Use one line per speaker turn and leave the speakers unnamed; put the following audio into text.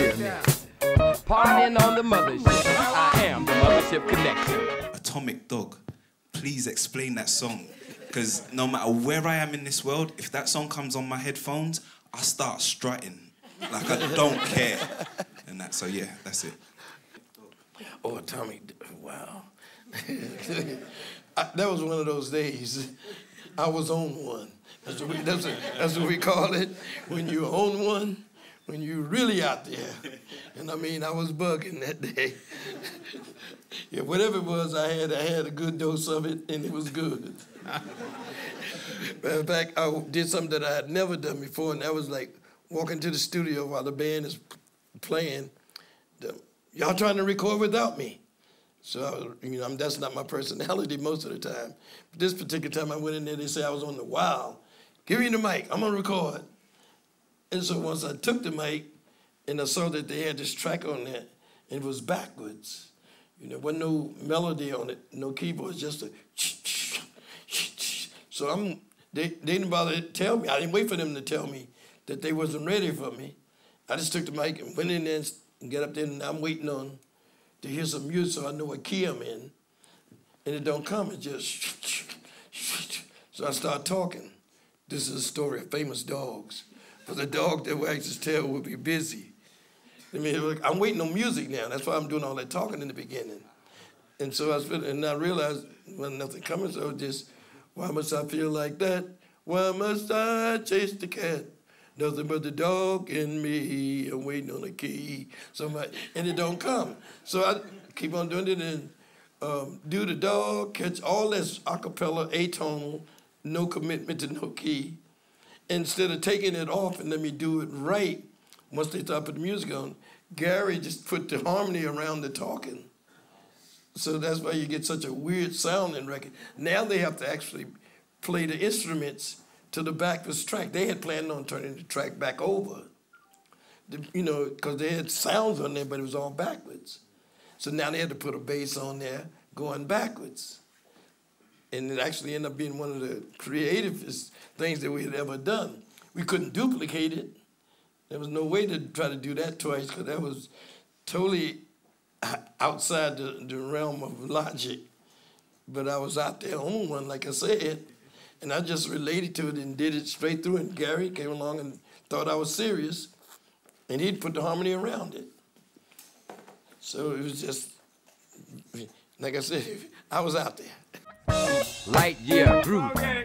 pyramid. Partying on the mothership. I am the mothership connection.
Atomic Dog, please explain that song. Because no matter where I am in this world, if that song comes on my headphones, I start strutting. Like I don't care. And that, so yeah, that's it.
Oh, Atomic, wow. I, that was one of those days. I was on one. That's what, we, that's, what, that's what we call it. When you're on one, when you're really out there. And I mean, I was bugging that day. yeah, whatever it was, I had I had a good dose of it, and it was good. in fact, I did something that I had never done before, and that was like walking to the studio while the band is playing. Y'all trying to record without me. So, you know, I'm, that's not my personality most of the time. But this particular time I went in there, they said I was on the wild. Give me the mic, I'm gonna record. And so once I took the mic and I saw that they had this track on there, and it was backwards. You know, there wasn't no melody on it, no keyboard, just a so I'm they, they didn't bother to tell me. I didn't wait for them to tell me that they wasn't ready for me. I just took the mic and went in there and got up there and I'm waiting on to hear some music so I know what key I'm in. And it don't come, it just so I start talking. This is a story of famous dogs. The dog that wags his tail will be busy. I mean, I'm waiting on music now. That's why I'm doing all that talking in the beginning. And so I was, and I realized when nothing coming, so just, why must I feel like that? Why must I chase the cat? Nothing but the dog in me. I'm waiting on a key. Somebody, and it don't come. So I keep on doing it and um, do the dog, catch all this acapella, atonal, no commitment to no key. Instead of taking it off and let me do it right, once they start putting the music on, Gary just put the harmony around the talking. So that's why you get such a weird sounding record. Now they have to actually play the instruments to the backwards track. They had planned on turning the track back over, the, you know, because they had sounds on there, but it was all backwards. So now they had to put a bass on there going backwards. And it actually ended up being one of the creativest things that we had ever done. We couldn't duplicate it. There was no way to try to do that twice because that was totally outside the, the realm of logic. But I was out there on one, like I said, and I just related to it and did it straight through. And Gary came along and thought I was serious, and he'd put the harmony around it. So it was just, like I said, I was out there.
Light year groove. All right.